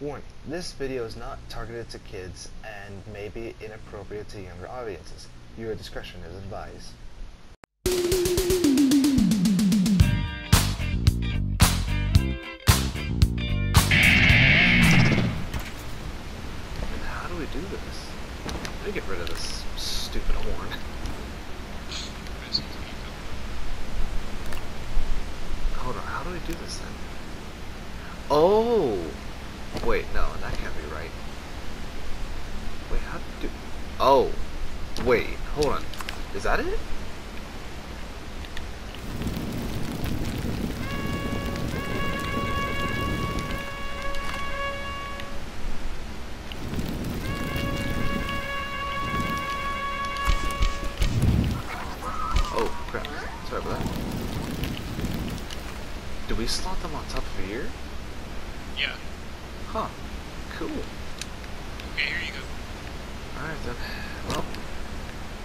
Warning, this video is not targeted to kids and may be inappropriate to younger audiences. Your discretion is advised. How do we do this? Let me get rid of this stupid horn. Hold on, how do we do this then? Oh! Wait, no, that can't be right. Wait, how do... Oh! Wait, hold on. Is that it? Oh, crap. Sorry about that. Do we slot them on top of here? Yeah. Huh. Cool. Okay, here you go. Alright then. Well,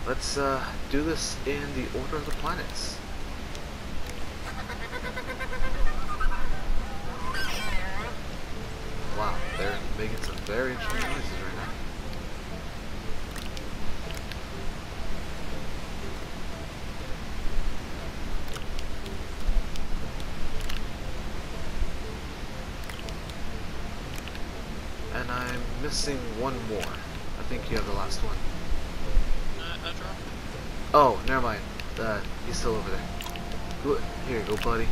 let's uh, do this in the order of the planets. Wow, they're making some very interesting noises right now. And I'm missing one more. I think you have the last one. Uh. Oh, never mind. Uh, he's still over there. Here you go, buddy.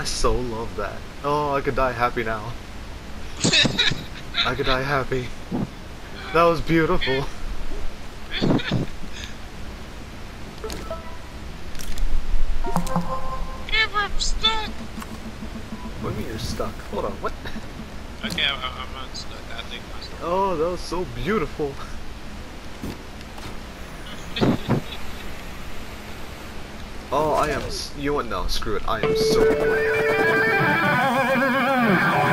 I so love that. Oh, I could die happy now. I could die happy. That was beautiful. Camera, I'm stuck! What do you mean you're stuck? Hold on, what? Okay, I'm, I'm unstuck. I think myself. Oh, that was so beautiful. Oh, I am. You know what? No, screw it. I am so.